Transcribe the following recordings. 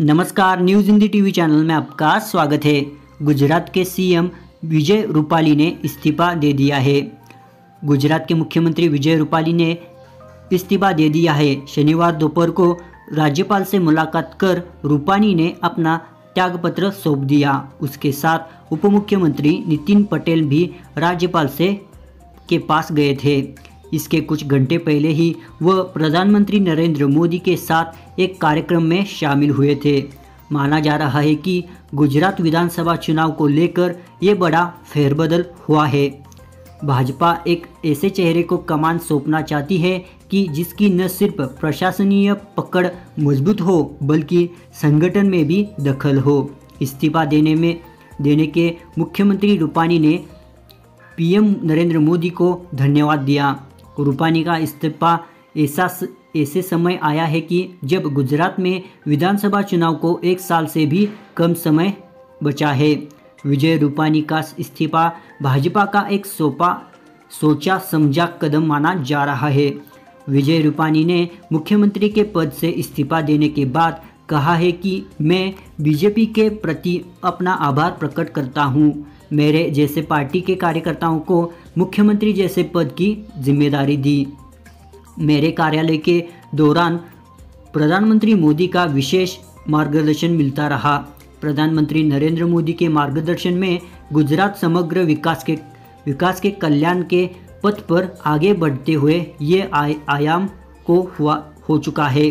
नमस्कार news Hindi TV channel में आपका स्वागत है। गुजरात के सीएम विजय रूपाली ने इस्तीफा दे दिया है। गुजरात के मुख्यमंत्री विजय रूपाली ने इस्तीफा दे दिया है। शनिवार दोपहर को राज्यपाल से मुलाकात कर रूपानी ने अपना त्यागपत्र सौंप दिया। उसके साथ उप मुख्यमंत्री नितिन पटेल भी राज्यपाल से के पास गए थे। इसके कुछ घंटे पहले ही वह प्रधानमंत्री नरेंद्र मोदी के साथ एक कार्यक्रम में शामिल हुए थे। माना जा रहा है कि गुजरात विधानसभा चुनाव को लेकर ये बड़ा फेरबदल हुआ है। भाजपा एक ऐसे चेहरे को कमान सौंपना चाहती है कि जिसकी न सिर्फ़ प्रशासनीय पकड़ मज़बूत हो, बल्कि संगठन में भी दखल हो। इस्तीफा देने में, देने के मुख्यमंत्री रूपानी ने पीएम नरेंद्र मोदी को धन्यवाद दिया। रूपानी का इस्तीफा ऐसा ऐसे समय आया है कि जब गुजरात में विधानसभा चुनाव को एक साल से भी कम समय बचा है। विजय रूपानी का इस्तीफा भाजपा का एक सोपा, सोचा समझा कदम माना जा रहा है। विजय रूपानी ने मुख्यमंत्री के पद से इस्तीफा देने के बाद कहा है कि मैं बीजेपी के प्रति अपना आभार प्रकट करता हूँ। मेरे जैसे पार्टी के कार्यकर्ताओं को मुख्यमंत्री जैसे पद की ज़िम्मेदारी दी। मेरे कार्यालय के दौरान प्रधानमंत्री मोदी का विशेष मार्गदर्शन मिलता रहा। प्रधानमंत्री नरेंद्र मोदी के मार्गदर्शन में गुजरात समग्र विकास के विकास के कल्याण के पथ पर आगे बढ़ते हुए ये आयाम को हुआ, हो चुका है।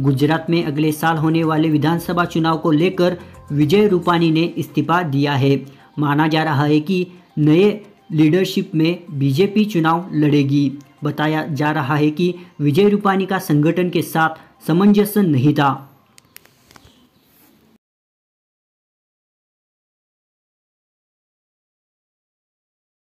गुजरात में अगले साल होने वाले विधानसभा चुनाव को लेकर विजय रूपानी ने इस्तीफा दिया है। माना जा रहा है कि नए लीडरशिप में बीजेपी चुनाव लड़ेगी। बताया जा रहा है कि विजय रूपानी का संगठन के साथ सामंजस्य नहीं था।